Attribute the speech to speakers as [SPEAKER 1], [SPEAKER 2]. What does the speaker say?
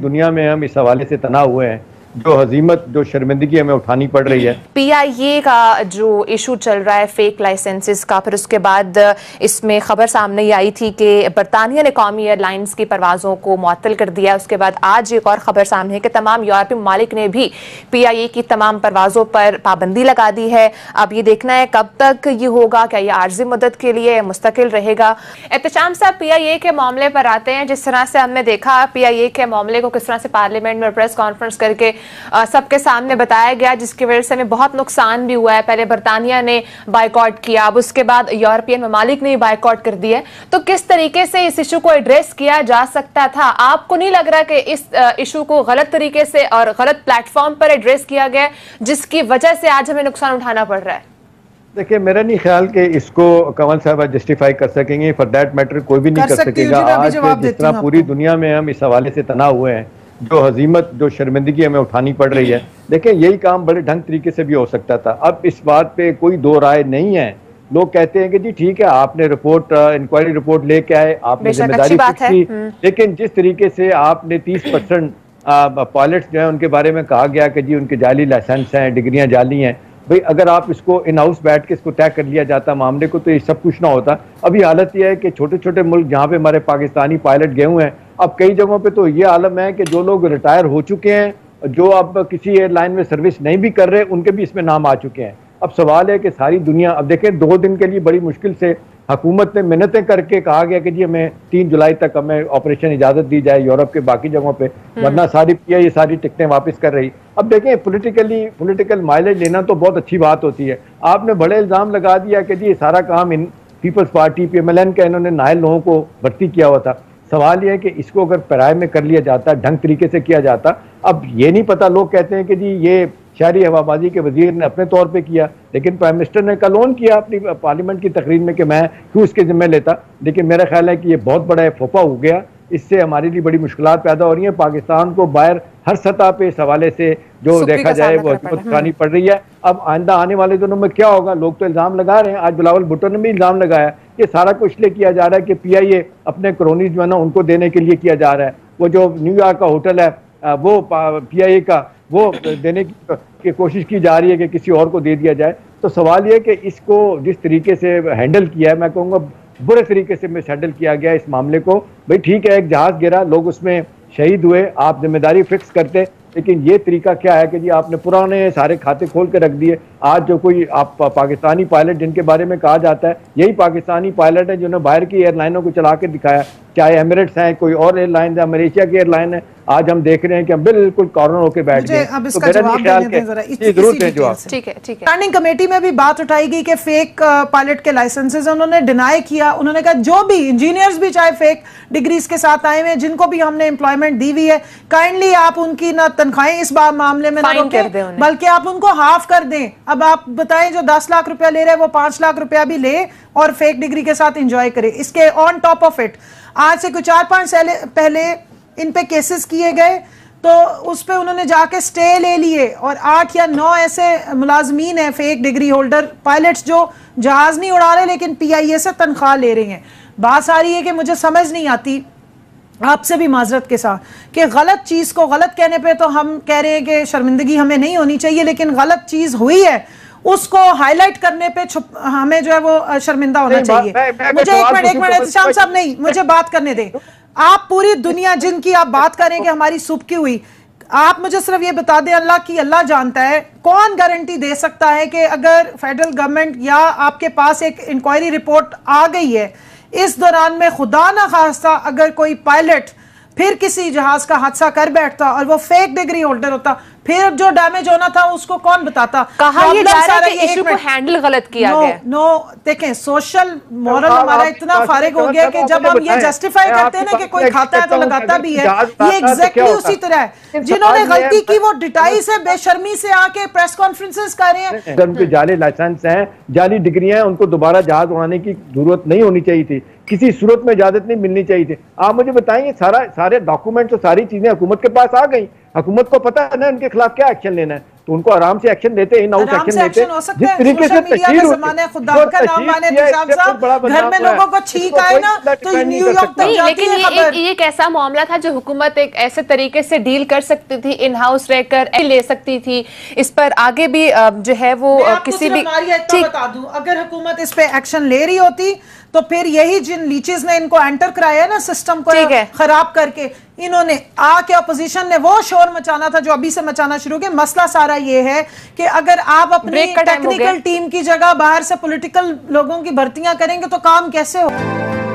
[SPEAKER 1] दुनिया में हम इस हवाले से तना हुए हैं। जो हजीमत, जो शर्मिंदगी हमें उठानी पड़ रही है।
[SPEAKER 2] पीआईए का जो इशू चल रहा है फेक लाइसेंसेस का, फिर उसके बाद इसमें खबर सामने आई थी कि बरतानिया ने कौमी एयरलाइंस की परवाज़ों को मअतल कर दिया उसके बाद आज एक और खबर सामने है कि तमाम यूरोपीय ममालिक ने भी पीआईए की तमाम परवाज़ों पर पाबंदी लगा दी है। अब ये देखना है कब तक ये होगा, क्या ये आर्जी मदद के लिए मुस्तकिल रहेगा। एहतशाम साहब ए के मामले पर आते हैं। जिस तरह से हमने देखा पी आई ए के मामले को किस तरह से पार्लियामेंट में प्रेस कॉन्फ्रेंस करके सबके सामने बताया गया जिसकी वजह से हमें बहुत नुकसान भी हुआ है। पहले बरतानिया ने बाइकआउट किया अब उसके बाद यूरोपियन ममालिक ने बाइकआउट कर दिया तो किस तरीके से इस इशू को एड्रेस किया जा सकता था? आपको नहीं लग रहा कि इस इशू को गलत तरीके से और गलत प्लेटफॉर्म पर एड्रेस किया गया जिसकी वजह से आज हमें नुकसान उठाना पड़ रहा है?
[SPEAKER 1] देखिए मेरा नहीं ख्याल कि इसको कंवल साहब जस्टिफाई कर सकेंगे। फॉर दैट मैटर कोई भी नहीं कर, कर सकेगा। आज जिस तरह पूरी दुनिया में हम इस हवाले से तना हुए हैं जो हजीमत जो शर्मिंदगी हमें उठानी पड़ रही है। देखें यही काम बड़े ढंग तरीके से भी हो सकता था। अब इस बात पे कोई दो राय नहीं है। लोग कहते हैं कि जी ठीक है आपने रिपोर्ट इंक्वायरी रिपोर्ट लेके आए आपने ज़िम्मेदारी की। हम्म। लेकिन जिस तरीके से आपने तीस परसेंट पायलट जो है उनके बारे में कहा गया कि जी उनके जाली लाइसेंस हैं डिग्रियाँ जाली हैं भाई, अगर आप इसको इन हाउस बैठ के इसको तय कर लिया जाता मामले को तो ये सब कुछ ना होता। अभी हालत यह है कि छोटे छोटे मुल्क जहाँ पे हमारे पाकिस्तानी पायलट गए हुए हैं, अब कई जगहों पे तो ये आलम है कि जो लोग रिटायर हो चुके हैं, जो अब किसी एयरलाइन में सर्विस नहीं भी कर रहे, उनके भी इसमें नाम आ चुके हैं। अब सवाल है कि सारी दुनिया, अब देखें, दो दिन के लिए बड़ी मुश्किल से हुकूमत ने मिन्नतें करके कहा गया कि जी हमें तीन जुलाई तक हमें ऑपरेशन इजाज़त दी जाए यूरोप के बाकी जगहों पे हम्म। वरना सारी पिया ये सारी टिकटें वापस कर रही। अब देखें पॉलिटिकली पॉलिटिकल माइलेज लेना तो बहुत अच्छी बात होती है। आपने बड़े इल्ज़ाम लगा दिया कि जी ये सारा काम इन Peoples Party P M L N का इन्होंने नायल लोगों को भर्ती किया हुआ था। सवाल यह है कि इसको अगर पराए में कर लिया जाता ढंग तरीके से किया जाता अब ये नहीं पता लोग कहते हैं कि जी ये शहरी हवाबाजी के वज़ीर ने अपने तौर पे किया लेकिन प्राइम मिनिस्टर ने कल ऑन किया अपनी पार्लियामेंट की तकरीर में कि मैं क्यों इसके जिम्मे लेता। लेकिन मेरा ख्याल है कि ये बहुत बड़ा फोफा हो गया। इससे हमारे लिए बड़ी मुश्किल पैदा हो रही हैं। पाकिस्तान को बाहर हर सतह पे इस हवाले से जो देखा जाए वो उठानी पड़। रही है। अब आइंदा आने वाले दिनों में क्या होगा? लोग तो इल्ज़ाम लगा रहे हैं। आज बिलावल भुट्टो ने भी इल्ज़ाम लगाया। ये सारा कुछ इसलिए किया जा रहा है कि पी आई ए अपने क्रोनीज जो है ना उनको देने के लिए किया जा रहा है। वो जो न्यूयॉर्क का होटल है वो पी आई ए का वो देने की कोशिश की जा रही है कि किसी और को दे दिया जाए। तो सवाल ये कि इसको जिस तरीके से हैंडल किया है, मैं कहूँगा बुरे तरीके से मिस हैंडल किया गया इस मामले को। भाई ठीक है, एक जहाज़ गिरा, लोग उसमें शहीद हुए, आप ज़िम्मेदारी फिक्स करते, लेकिन ये तरीका क्या है कि जी आपने पुराने सारे खाते खोल के रख दिए, आज जो कोई आप पाकिस्तानी पायलट जिनके बारे में कहा जाता है, यही पाकिस्तानी पायलट है जिन्होंने बाहर की एयरलाइनों को चला के दिखाया। चाहे एमिरेट्स हैं, कोई और एयरलाइन है मलेशिया की एयरलाइन है आज हम देख रहे हैं कि हम बिल्कुल कॉर्नर होकर बैठ गए।
[SPEAKER 3] अब इसका तो जवाब देने जवाब। ठीक है ठीक है। स्टैंडिंग कमेटी में भी बात उठाई गई कि फेक पायलट के लाइसेंसेस उन्होंने डिनाई किया। उन्होंने कहा जो भी इंजीनियर्स भी चाहे फेक डिग्रीज के साथ आए हुए जिनको भी हमने एम्प्लॉयमेंट दी हुई है काइंडली आप उनकी ना तनख्वाहें इस बार मामले में ना रोकें बल्कि आप उनको हाफ़ कर दें। अब आप बताएँ जो दस लाख रुपया ले रहे हैं वो पाँच लाख रुपया भी ले और फेक डिग्री के साथ इंजॉय करे। इसके ऑन टॉप ऑफ़ इट आज से कुछ चार पाँच पहले इन पे केसेस किए गए तो उस पर उन्होंने जाके स्टे ले लिए और आठ या नौ ऐसे मुलाजमीन हैं फेक डिग्री होल्डर पायलट्स जो जहाज़ नहीं उड़ा रहे लेकिन पीआईए से तनख्वाह ले रहे हैं। बात आ रही है कि मुझे समझ नहीं आती आपसे भी माजरत के साथ कि गलत चीज़ को गलत कहने पे तो हम कह रहे हैं कि शर्मिंदगी हमें नहीं होनी चाहिए लेकिन गलत चीज़ हुई है उसको हाईलाइट करने पे छुप हमें जो है वो शर्मिंदा होना चाहिए। मुझे एक मिनट एक मिनट शाम साहब नहीं मुझे बात करने दे। आप पूरी दुनिया जिनकी आप बात करें कि हमारी सुबकी हुई, आप मुझे सिर्फ़ ये बता दें, अल्लाह की, अल्लाह जानता है, कौन गारंटी दे सकता है कि अगर फेडरल गवर्नमेंट या आपके पास एक इंक्वायरी रिपोर्ट आ गई है, इस दौरान में खुदा ना खासा अगर कोई पायलट फिर किसी जहाज़ का हादसा कर बैठता और वो फेक डिग्री होल्डर होता फिर जो डैमेज होना था उसको कौन बताता?
[SPEAKER 2] कहा ये जा रहा है कि इशू को हैंडल गलत किया
[SPEAKER 3] नो, गया। नो देखें सोशल मॉरल हमारा इतना फारिग हो गया कि जब हम ये जस्टिफाई करते हैं ना कि कोई खाता है तो लगाता भी है। ये एग्जैक्टली उसी तरह है। जिन्होंने गलती की वो डिटाई से बेशर्मी से आके प्रेस कॉन्फ्रेंसेस कर रहे हैं।
[SPEAKER 1] उनके जाली लाइसेंस हैं जाली डिग्रियाँ उनको दोबारा जहाज़ उड़ाने की ज़रूरत नहीं होनी चाहिए थी। किसी सूरत में इजाज़त नहीं मिलनी चाहिए थी। आप मुझे बताएँगे सारा सारे डॉक्यूमेंट और सारी चीज़ें हुकूमत के पास आ गई। हुकूमत को पता है ना इनके खिलाफ क्या एक्शन लेना है। तो उनको आराम से एक्शन देते इन आउट एक्शन देते
[SPEAKER 3] जिस तरीके से तशहीर घर में लोगों को छींक आए ना तो न्यूयॉर्क तक
[SPEAKER 2] लेकिन ये एक, एक ऐसा मामला था जो हुकूमत एक ऐसे तरीके से डील कर सकती थी इन हाउस रहकर ले सकती थी। इस पर आगे भी जो है वो किसी भी
[SPEAKER 3] बता दूँ अगर हुकूमत इस पे एक्शन ले रही होती तो फिर यही जिन लीचेस ने इनको एंटर कराया ना सिस्टम को खराब करके इन्होंने आके अपोजिशन ने वो शोर मचाना था जो अभी से मचाना शुरू किया मसला सारा ये है कि अगर आप अपनी टेक्निकल टीम की जगह बाहर से पॉलिटिकल लोगों की भर्तियाँ करेंगे तो काम कैसे हो?